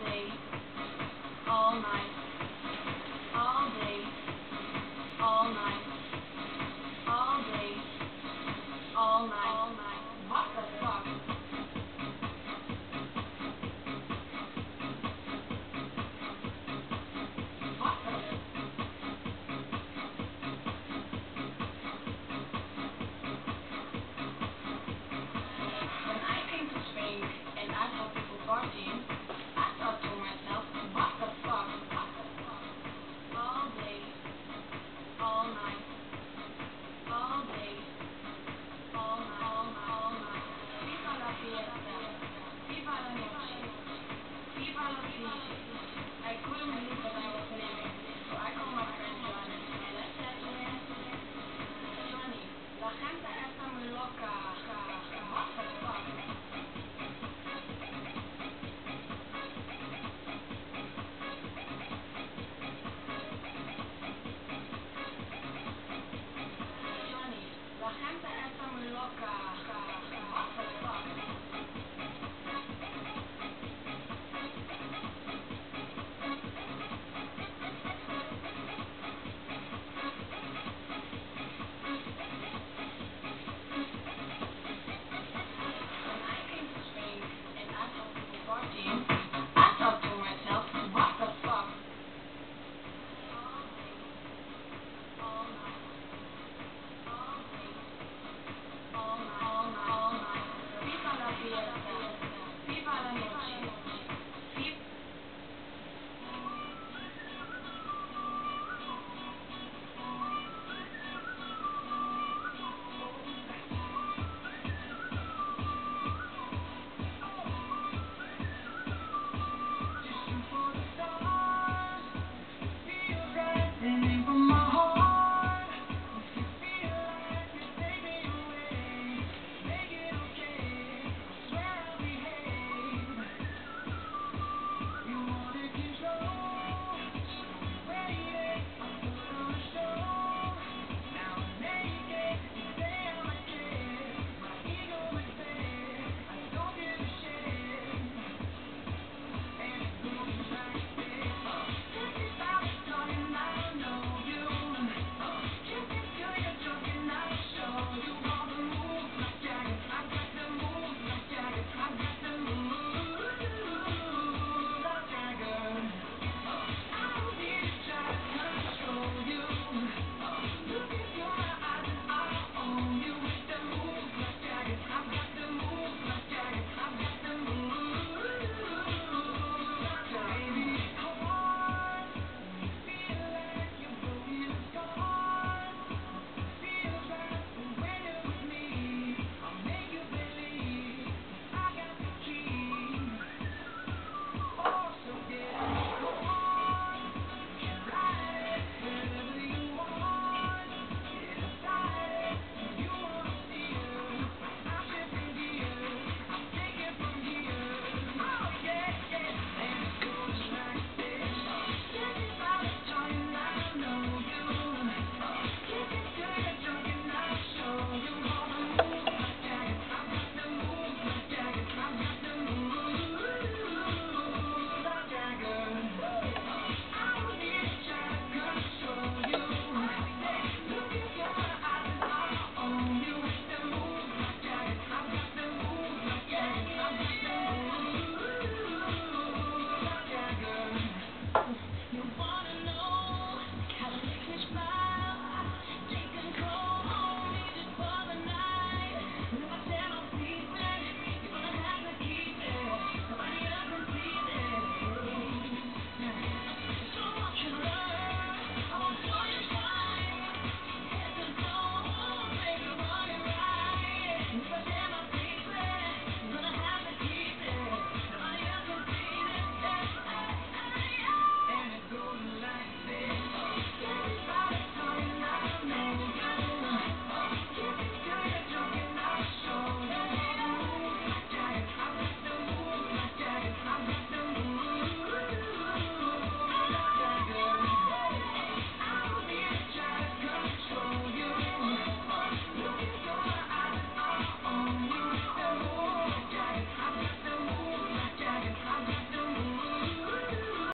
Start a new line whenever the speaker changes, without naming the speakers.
day